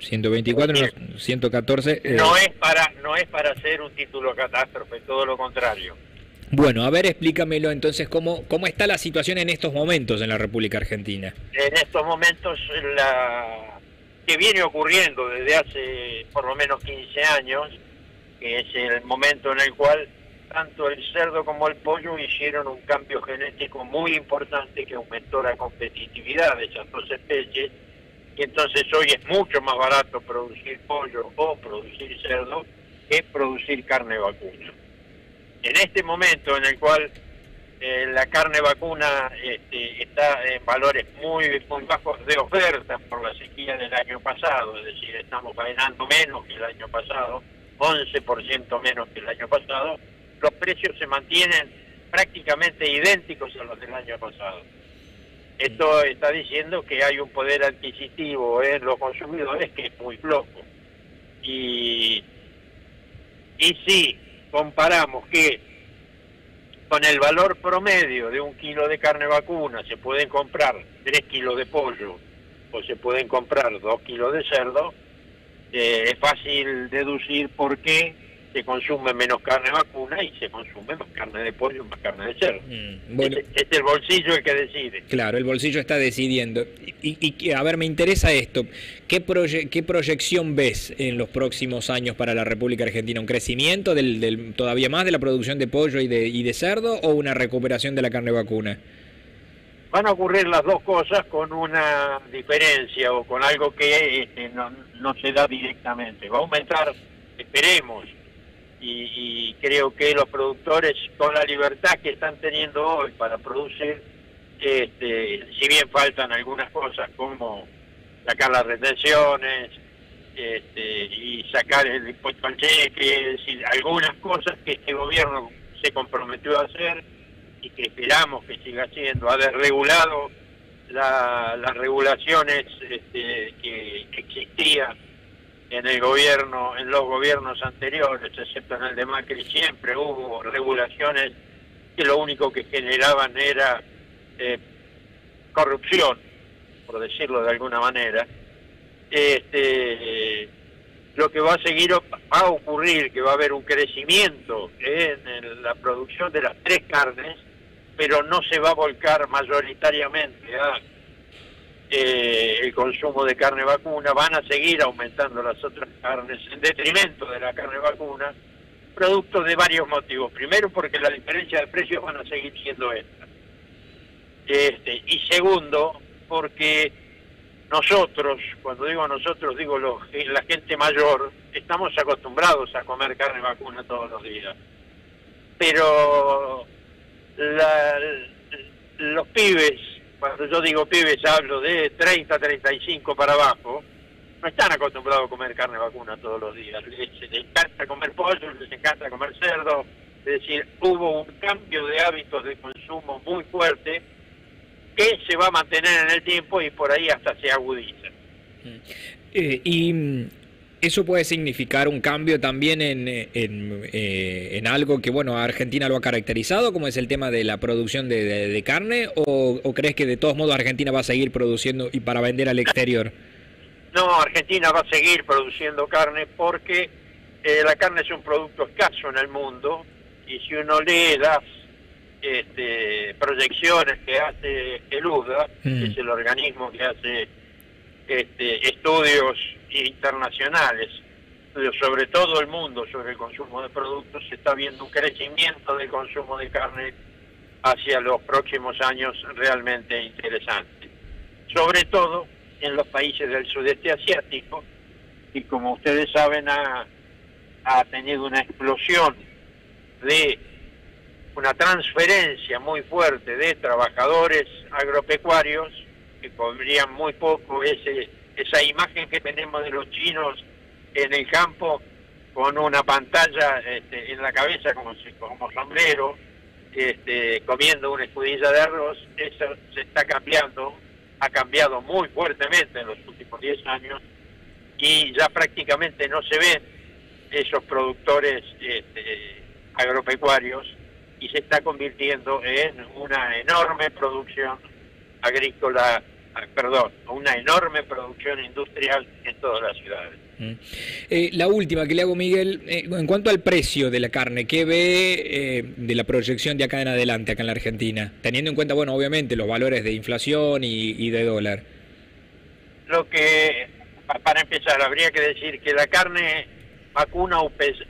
124, no, 114. eh. No es para no es para hacer un título catástrofe, todo lo contrario. Bueno, a ver, explícamelo entonces, ¿cómo, ¿cómo está la situación en estos momentos en la República Argentina? En estos momentos, la que viene ocurriendo desde hace por lo menos 15 años, que es el momento en el cual tanto el cerdo como el pollo hicieron un cambio genético muy importante que aumentó la competitividad de esas dos especies, y entonces hoy es mucho más barato producir pollo o producir cerdo que producir carne vacuna en este momento en el cual eh, la carne vacuna este, está en valores muy, muy bajos de oferta por la sequía del año pasado, es decir, estamos ganando menos que el año pasado, 11% menos que el año pasado, los precios se mantienen prácticamente idénticos a los del año pasado. Esto está diciendo que hay un poder adquisitivo en los consumidores que es muy flojo. Y, y sí, comparamos que con el valor promedio de un kilo de carne vacuna se pueden comprar tres kilos de pollo o se pueden comprar dos kilos de cerdo, eh, es fácil deducir por qué se consume menos carne vacuna y se consume más carne de pollo y más carne de cerdo. Mm, es, el bolsillo el que decide. Claro, el bolsillo está decidiendo. Y, a ver, me interesa esto. ¿Qué, ¿Qué proyección ves en los próximos años para la República Argentina? ¿Un crecimiento del, todavía más de la producción de pollo y de, y de cerdo o una recuperación de la carne vacuna? Van a ocurrir las dos cosas con una diferencia o con algo que este, no, no se da directamente. Va a aumentar, esperemos, y, creo que los productores con la libertad que están teniendo hoy para producir, este, si bien faltan algunas cosas como sacar las retenciones este, y sacar el impuesto al cheque, es decir, algunas cosas que este gobierno se comprometió a hacer y que esperamos que siga haciendo, ha desregulado las regulaciones este, que existían en el gobierno, en los gobiernos anteriores, excepto en el de Macri, siempre hubo regulaciones que lo único que generaban era eh, corrupción, por decirlo de alguna manera. Este, lo que va a seguir, va a ocurrir, que va a haber un crecimiento en la producción de las tres carnes, pero no se va a volcar mayoritariamente a eh, el consumo de carne vacuna, van a seguir aumentando las otras carnes en detrimento de la carne vacuna, producto de varios motivos. Primero, porque la diferencia de precios van a seguir siendo esta. Este, y segundo, porque nosotros, cuando digo nosotros, digo la gente mayor, estamos acostumbrados a comer carne vacuna todos los días. Pero los pibes cuando yo digo pibes hablo de 30, 35 para abajo, no están acostumbrados a comer carne vacuna todos los días. Les, encanta comer pollo, les encanta comer cerdo. Es decir, hubo un cambio de hábitos de consumo muy fuerte que se va a mantener en el tiempo y por ahí hasta se agudiza. Eh, y mm, ¿Eso puede significar un cambio también en, eh, en, algo que, bueno, Argentina lo ha caracterizado, como es el tema de la producción de, carne? O, crees que de todos modos Argentina va a seguir produciendo y para vender al exterior? No, Argentina va a seguir produciendo carne porque eh, la carne es un producto escaso en el mundo y si uno lee las este, proyecciones que hace el UDA, que mm. es el organismo que hace este, estudios internacionales sobre todo el mundo sobre el consumo de productos, se está viendo un crecimiento del consumo de carne hacia los próximos años realmente interesante. Sobre todo en los países del sudeste asiático, y como ustedes saben ha, ha tenido una explosión de una transferencia muy fuerte de trabajadores agropecuarios que comerían muy poco ese esa imagen que tenemos de los chinos en el campo con una pantalla este, en la cabeza como, como sombrero, este, comiendo una escudilla de arroz, eso se está cambiando, ha cambiado muy fuertemente en los últimos 10 años y ya prácticamente no se ven esos productores este, agropecuarios y se está convirtiendo en una enorme producción agrícola ah, perdón, una enorme producción industrial en todas las ciudades. Mm. Eh, la última que le hago, Miguel, eh, en cuanto al precio de la carne, ¿qué ve eh, de la proyección de acá en adelante, acá en la Argentina? Teniendo en cuenta, bueno, obviamente los valores de inflación y, de dólar. Lo que, para empezar, habría que decir que la carne vacuna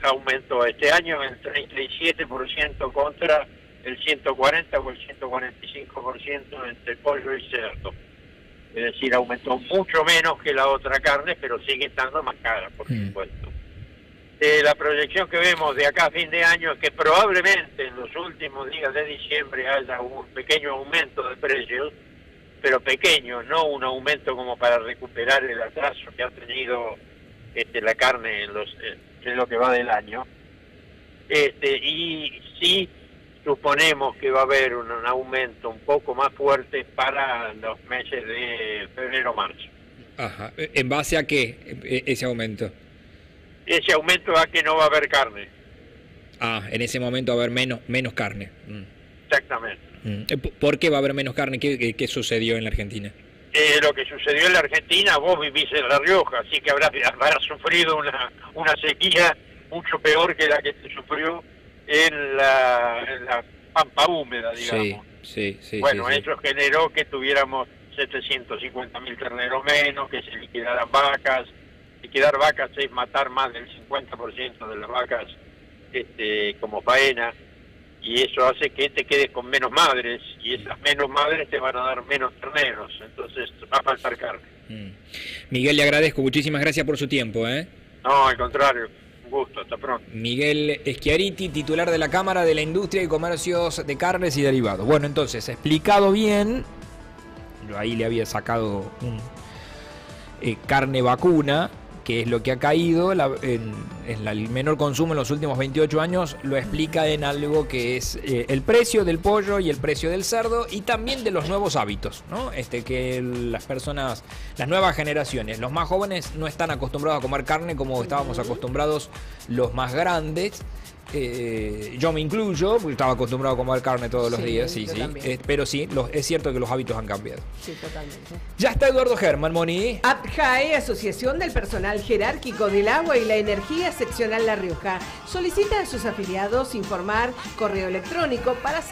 aumentó este año en 37% contra el 140 o el 145% entre pollo y cerdo es decir, aumentó mucho menos que la otra carne, pero sigue estando más cara, por mm. supuesto. Eh, la proyección que vemos de acá a fin de año es que probablemente en los últimos días de diciembre haya un pequeño aumento de precios, pero pequeño, no un aumento como para recuperar el atraso que ha tenido este, la carne en, los, en lo que va del año. Este, y sí suponemos que va a haber un, aumento un poco más fuerte para los meses de febrero-marzo. Ajá. ¿En base a qué e, ese aumento? Ese aumento a que no va a haber carne. Ah, en ese momento va a haber menos, menos carne. Mm. Exactamente. Mm. Eh, ¿Por qué va a haber menos carne? ¿Qué, qué, sucedió en la Argentina? Eh, lo que sucedió en la Argentina, vos vivís en La Rioja, así que habrás, habrás sufrido una, una sequía mucho peor que la que se sufrió en la, pampa húmeda, digamos. Sí, sí, bueno, eso generó que tuviéramos 750 mil terneros menos, que se liquidaran vacas. Liquidar vacas es matar más del 50% de las vacas este, como faena y eso hace que te quedes con menos madres y esas menos madres te van a dar menos terneros, entonces va a faltar carne. Mm. Miguel, le agradezco, muchísimas gracias por su tiempo. ¿eh? No, al contrario gusto, hasta pronto. Miguel Schiariti, titular de la Cámara de la Industria y Comercios de Carnes y Derivados. Bueno, entonces, explicado bien, ahí le había sacado un, eh, carne vacuna, que es lo que ha caído en, el menor consumo en los últimos 28 años, lo explica en algo que es eh, el precio del pollo y el precio del cerdo y también de los nuevos hábitos, ¿no? Este, que las personas, las nuevas generaciones, los más jóvenes no están acostumbrados a comer carne como estábamos acostumbrados los más grandes. Eh, yo me incluyo, porque estaba acostumbrado a comer carne todos los días, sí, sí. Eh, pero sí, es cierto que los hábitos han cambiado. Sí, totalmente. Ya está Eduardo Germán, Moni. APJAE, Asociación del Personal Jerárquico del Agua y la Energía Seccional La Rioja, solicita a sus afiliados informar correo electrónico para hacer